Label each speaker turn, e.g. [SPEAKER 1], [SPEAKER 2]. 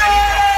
[SPEAKER 1] Yeah!